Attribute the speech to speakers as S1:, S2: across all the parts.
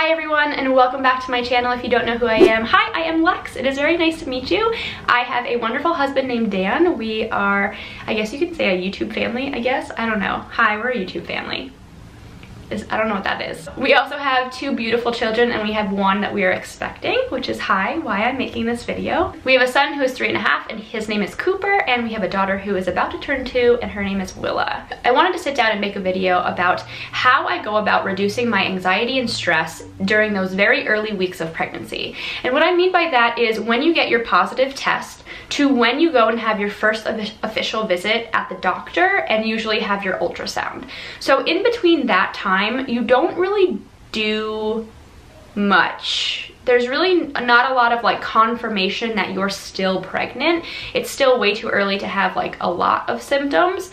S1: Hi everyone and welcome back to my channel if you don't know who I am. Hi, I am Lex. It is very nice to meet you. I have a wonderful husband named Dan. We are, I guess you could say a YouTube family, I guess. I don't know. Hi, we're a YouTube family is I don't know what that is. We also have two beautiful children and we have one that we are expecting, which is hi, why I'm making this video. We have a son who is three and a half and his name is Cooper and we have a daughter who is about to turn two and her name is Willa. I wanted to sit down and make a video about how I go about reducing my anxiety and stress during those very early weeks of pregnancy. And what I mean by that is when you get your positive test, to when you go and have your first official visit at the doctor and usually have your ultrasound. So in between that time, you don't really do much. There's really not a lot of like confirmation that you're still pregnant. It's still way too early to have like a lot of symptoms.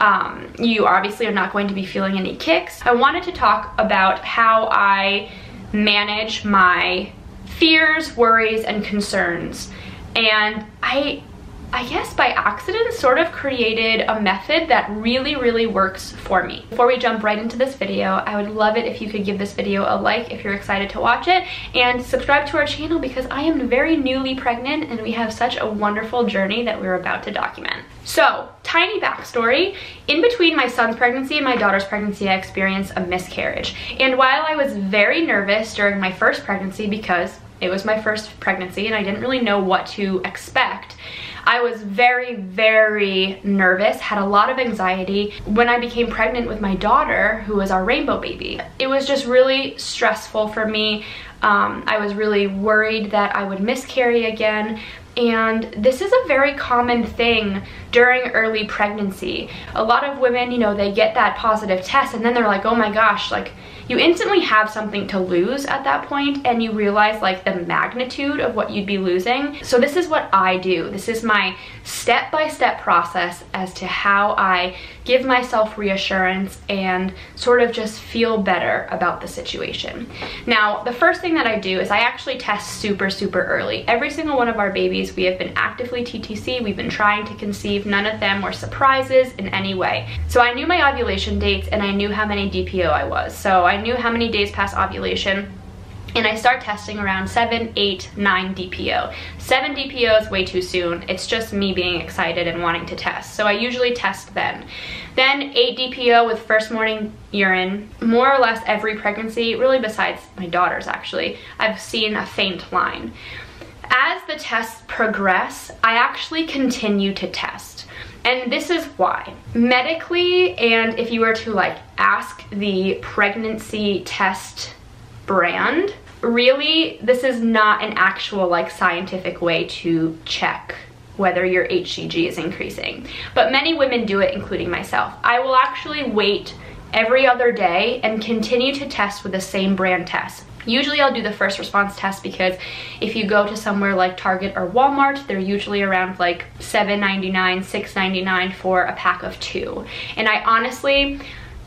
S1: Um, you obviously are not going to be feeling any kicks. I wanted to talk about how I manage my fears, worries, and concerns and I I guess by accident sort of created a method that really, really works for me. Before we jump right into this video, I would love it if you could give this video a like if you're excited to watch it and subscribe to our channel because I am very newly pregnant and we have such a wonderful journey that we're about to document. So, tiny backstory. In between my son's pregnancy and my daughter's pregnancy, I experienced a miscarriage. And while I was very nervous during my first pregnancy because it was my first pregnancy and I didn't really know what to expect. I was very, very nervous, had a lot of anxiety. When I became pregnant with my daughter, who was our rainbow baby, it was just really stressful for me. Um, I was really worried that I would miscarry again. And this is a very common thing during early pregnancy. A lot of women, you know, they get that positive test and then they're like, oh my gosh, like you instantly have something to lose at that point and you realize like the magnitude of what you'd be losing. So this is what I do. This is my step-by-step -step process as to how I give myself reassurance and sort of just feel better about the situation. Now, the first thing that I do is I actually test super, super early. Every single one of our babies, we have been actively TTC, we've been trying to conceive, none of them were surprises in any way. So I knew my ovulation dates and I knew how many DPO I was. So I knew how many days past ovulation and I start testing around 7, 8, 9 DPO. 7 DPO is way too soon. It's just me being excited and wanting to test. So I usually test then. Then 8 DPO with first morning urine. More or less every pregnancy, really besides my daughter's actually, I've seen a faint line. As the tests progress, I actually continue to test. And this is why. Medically, and if you were to like ask the pregnancy test brand, really this is not an actual like scientific way to check whether your HCG is increasing. But many women do it, including myself. I will actually wait every other day and continue to test with the same brand test. Usually I'll do the first response test because if you go to somewhere like Target or Walmart, they're usually around like $7.99, $6.99 for a pack of two. And I honestly,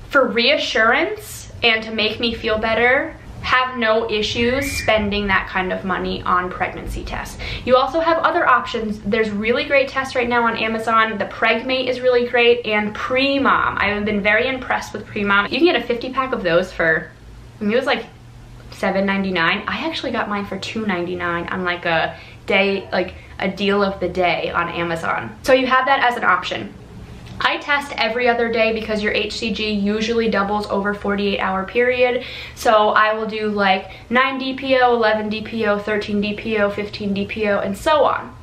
S1: for reassurance and to make me feel better, have no issues spending that kind of money on pregnancy tests. You also have other options. There's really great tests right now on Amazon. The PregMate is really great and Premom. I've been very impressed with Premom. You can get a 50 pack of those for, I mean, it was like $7.99. I actually got mine for $2.99 on like a day, like a deal of the day on Amazon. So you have that as an option. I test every other day because your HCG usually doubles over 48 hour period. So I will do like 9 DPO, 11 DPO, 13 DPO, 15 DPO, and so on.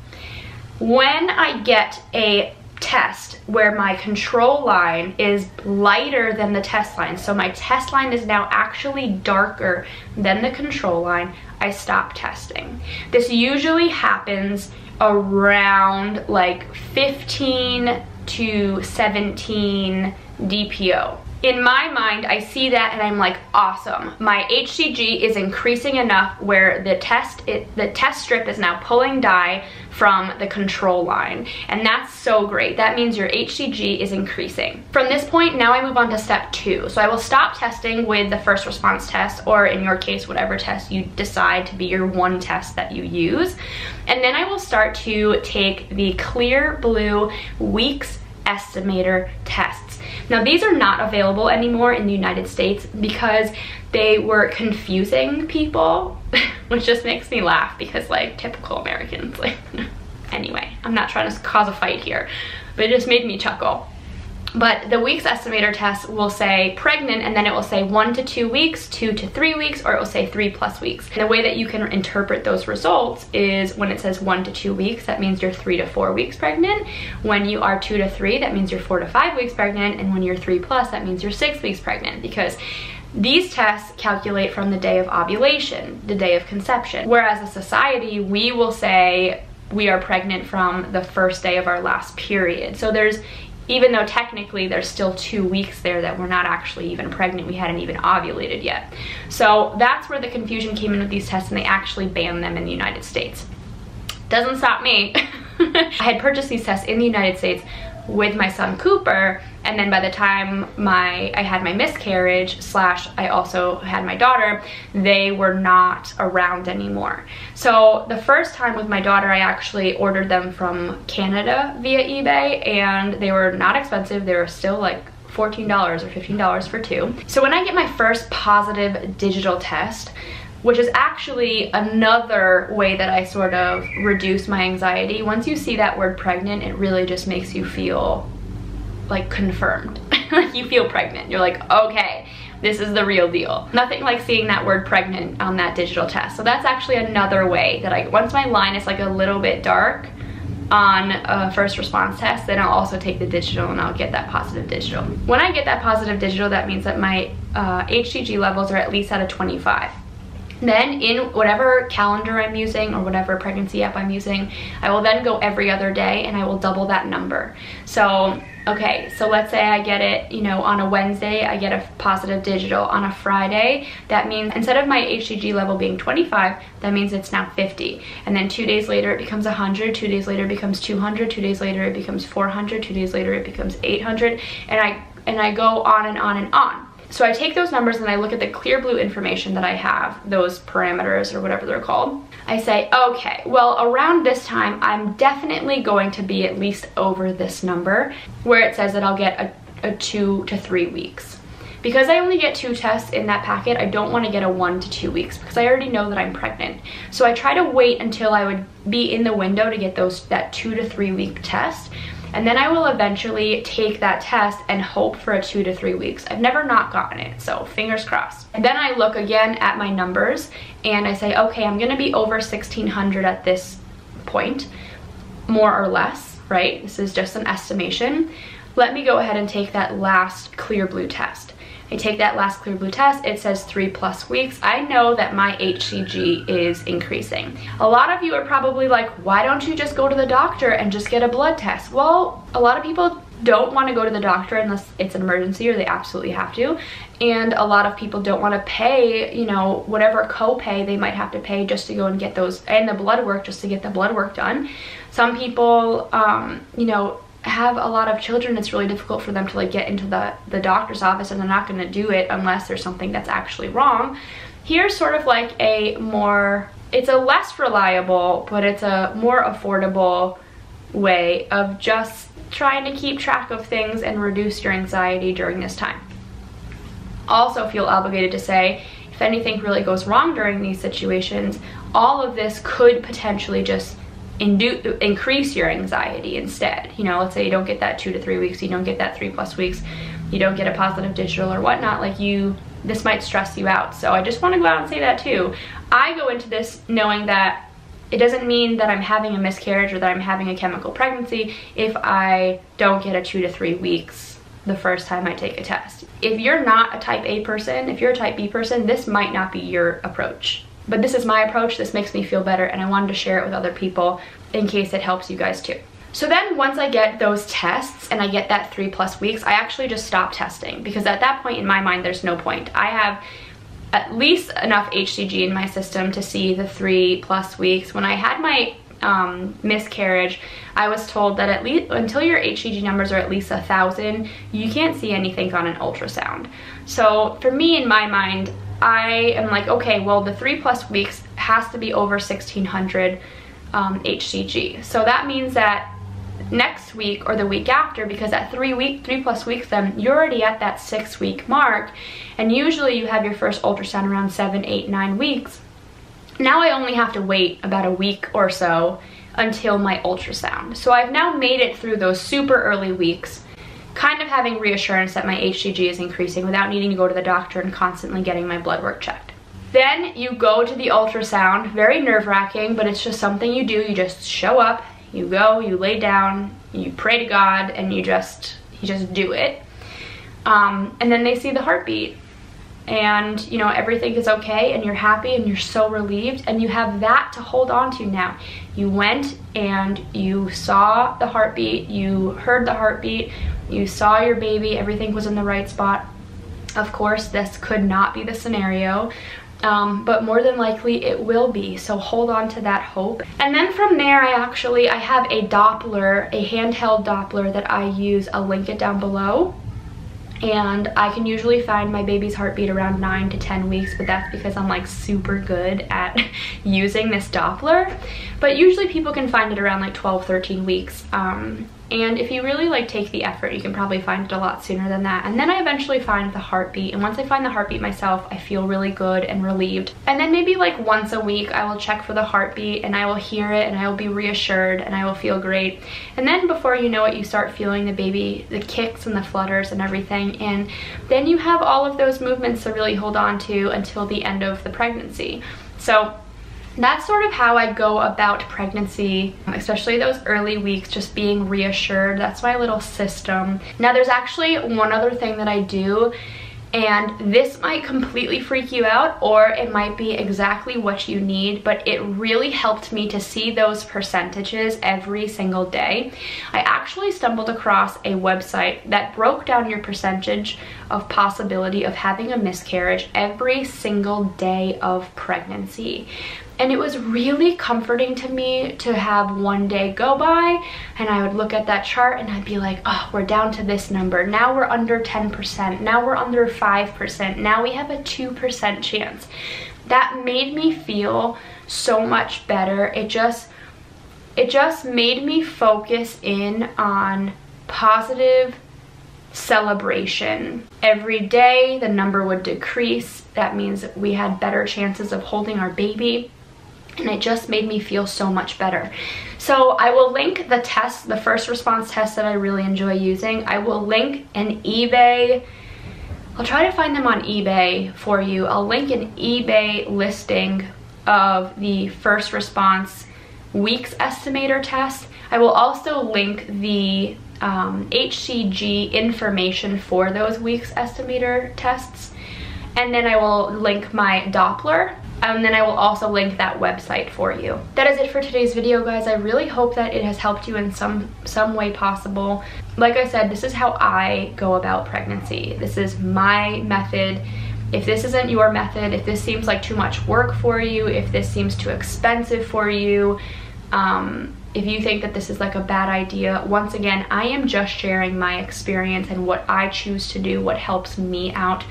S1: When I get a test where my control line is lighter than the test line. So my test line is now actually darker than the control line. I stop testing. This usually happens around like 15 to 17 DPO. In my mind, I see that and I'm like, awesome. My HCG is increasing enough where the test, it, the test strip is now pulling dye from the control line. And that's so great. That means your HCG is increasing. From this point, now I move on to step two. So I will stop testing with the first response test, or in your case, whatever test you decide to be your one test that you use. And then I will start to take the clear blue weeks estimator tests. Now these are not available anymore in the United States because they were confusing people, which just makes me laugh because like typical Americans, like anyway, I'm not trying to cause a fight here, but it just made me chuckle. But the weeks estimator test will say pregnant and then it will say one to two weeks, two to three weeks, or it will say three plus weeks. And the way that you can interpret those results is when it says one to two weeks, that means you're three to four weeks pregnant. When you are two to three, that means you're four to five weeks pregnant. And when you're three plus, that means you're six weeks pregnant because these tests calculate from the day of ovulation, the day of conception. Whereas a society, we will say we are pregnant from the first day of our last period. So there's even though technically there's still two weeks there that we're not actually even pregnant, we hadn't even ovulated yet. So that's where the confusion came in with these tests and they actually banned them in the United States. Doesn't stop me. I had purchased these tests in the United States with my son Cooper and then by the time my I had my miscarriage slash I also had my daughter they were not around anymore. So the first time with my daughter I actually ordered them from Canada via eBay and they were not expensive. They were still like $14 or $15 for two. So when I get my first positive digital test which is actually another way that I sort of reduce my anxiety. Once you see that word pregnant, it really just makes you feel like confirmed. like you feel pregnant. You're like, okay, this is the real deal. Nothing like seeing that word pregnant on that digital test. So that's actually another way that I, once my line is like a little bit dark, on a first response test, then I'll also take the digital and I'll get that positive digital. When I get that positive digital, that means that my uh, HCG levels are at least at a 25. Then in whatever calendar I'm using or whatever pregnancy app I'm using, I will then go every other day and I will double that number. So, okay, so let's say I get it, you know, on a Wednesday, I get a positive digital. On a Friday, that means instead of my HCG level being 25, that means it's now 50. And then two days later it becomes 100, two days later it becomes 200, two days later it becomes 400, two days later it becomes 800, and I, and I go on and on and on. So I take those numbers and I look at the clear blue information that I have, those parameters or whatever they're called. I say, okay, well around this time, I'm definitely going to be at least over this number where it says that I'll get a, a two to three weeks. Because I only get two tests in that packet, I don't want to get a one to two weeks because I already know that I'm pregnant. So I try to wait until I would be in the window to get those that two to three week test and then I will eventually take that test and hope for a two to three weeks. I've never not gotten it, so fingers crossed. And then I look again at my numbers and I say, okay, I'm gonna be over 1600 at this point, more or less, right? This is just an estimation. Let me go ahead and take that last clear blue test. I take that last clear blue test, it says three plus weeks. I know that my HCG is increasing. A lot of you are probably like, why don't you just go to the doctor and just get a blood test? Well, a lot of people don't want to go to the doctor unless it's an emergency or they absolutely have to and a lot of people don't want to pay you know whatever copay they might have to pay just to go and get those and the blood work just to get the blood work done some people um, you know have a lot of children, it's really difficult for them to like get into the, the doctor's office and they're not gonna do it unless there's something that's actually wrong. Here's sort of like a more, it's a less reliable, but it's a more affordable way of just trying to keep track of things and reduce your anxiety during this time. Also feel obligated to say, if anything really goes wrong during these situations, all of this could potentially just increase your anxiety instead. You know, let's say you don't get that two to three weeks, you don't get that three plus weeks, you don't get a positive digital or whatnot, like you, this might stress you out. So I just wanna go out and say that too. I go into this knowing that it doesn't mean that I'm having a miscarriage or that I'm having a chemical pregnancy if I don't get a two to three weeks the first time I take a test. If you're not a type A person, if you're a type B person, this might not be your approach. But this is my approach, this makes me feel better, and I wanted to share it with other people in case it helps you guys too. So then once I get those tests and I get that three plus weeks, I actually just stop testing because at that point in my mind, there's no point. I have at least enough HCG in my system to see the three plus weeks. When I had my um, miscarriage, I was told that at least until your HCG numbers are at least a thousand, you can't see anything on an ultrasound. So for me, in my mind, I am like, okay, well, the three plus weeks has to be over 1600 um, HCG. So that means that next week or the week after because at three week, three plus weeks then you're already at that six week mark and usually you have your first ultrasound around seven, eight, nine weeks. Now I only have to wait about a week or so until my ultrasound. So I've now made it through those super early weeks kind of having reassurance that my HCG is increasing without needing to go to the doctor and constantly getting my blood work checked. Then you go to the ultrasound, very nerve wracking, but it's just something you do. You just show up, you go, you lay down, you pray to God, and you just, you just do it. Um, and then they see the heartbeat and you know everything is okay and you're happy and you're so relieved and you have that to hold on to now you went and you saw the heartbeat you heard the heartbeat you saw your baby everything was in the right spot. Of course this could not be the scenario um, but more than likely it will be so hold on to that hope. And then from there I actually I have a Doppler a handheld Doppler that I use I'll link it down below. And I can usually find my baby's heartbeat around 9 to 10 weeks but that's because I'm like super good at using this Doppler. But usually people can find it around like 12 13 weeks. Um, and if you really like take the effort, you can probably find it a lot sooner than that. And then I eventually find the heartbeat. And once I find the heartbeat myself, I feel really good and relieved. And then maybe like once a week, I will check for the heartbeat and I will hear it and I will be reassured and I will feel great. And then before you know it, you start feeling the baby, the kicks and the flutters and everything. And then you have all of those movements to really hold on to until the end of the pregnancy. So that's sort of how I go about pregnancy, especially those early weeks, just being reassured. That's my little system. Now there's actually one other thing that I do and this might completely freak you out or it might be exactly what you need but it really helped me to see those percentages every single day i actually stumbled across a website that broke down your percentage of possibility of having a miscarriage every single day of pregnancy and it was really comforting to me to have one day go by and I would look at that chart and I'd be like, oh, we're down to this number. Now we're under 10%. Now we're under 5%. Now we have a 2% chance. That made me feel so much better. It just, it just made me focus in on positive celebration. Every day the number would decrease. That means we had better chances of holding our baby and it just made me feel so much better. So I will link the test, the first response test that I really enjoy using. I will link an eBay, I'll try to find them on eBay for you. I'll link an eBay listing of the first response weeks estimator test. I will also link the um, HCG information for those weeks estimator tests. And then I will link my Doppler and then I will also link that website for you. That is it for today's video, guys. I really hope that it has helped you in some, some way possible. Like I said, this is how I go about pregnancy. This is my method. If this isn't your method, if this seems like too much work for you, if this seems too expensive for you, um, if you think that this is like a bad idea, once again, I am just sharing my experience and what I choose to do, what helps me out.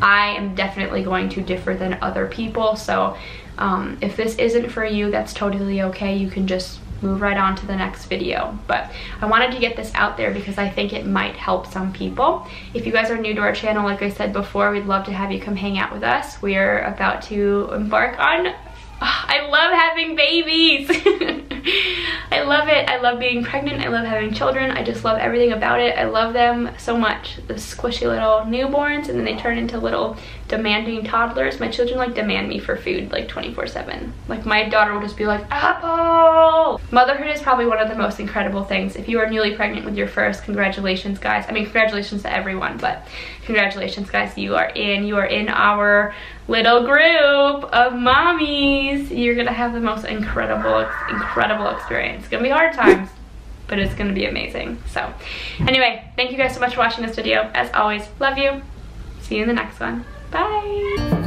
S1: I am definitely going to differ than other people. So um, if this isn't for you, that's totally okay. You can just move right on to the next video. But I wanted to get this out there because I think it might help some people. If you guys are new to our channel, like I said before, we'd love to have you come hang out with us. We're about to embark on I love having babies. I love it. I love being pregnant. I love having children. I just love everything about it. I love them so much. The squishy little newborns and then they turn into little demanding toddlers. My children like demand me for food like 24 7. Like my daughter will just be like, apple. Motherhood is probably one of the most incredible things. If you are newly pregnant with your first, congratulations guys. I mean, congratulations to everyone, but congratulations guys. You are in, you are in our little group of mommies. You're gonna have the most incredible, incredible experience. It's gonna be hard times, but it's gonna be amazing. So anyway, thank you guys so much for watching this video. As always, love you. See you in the next one. Bye.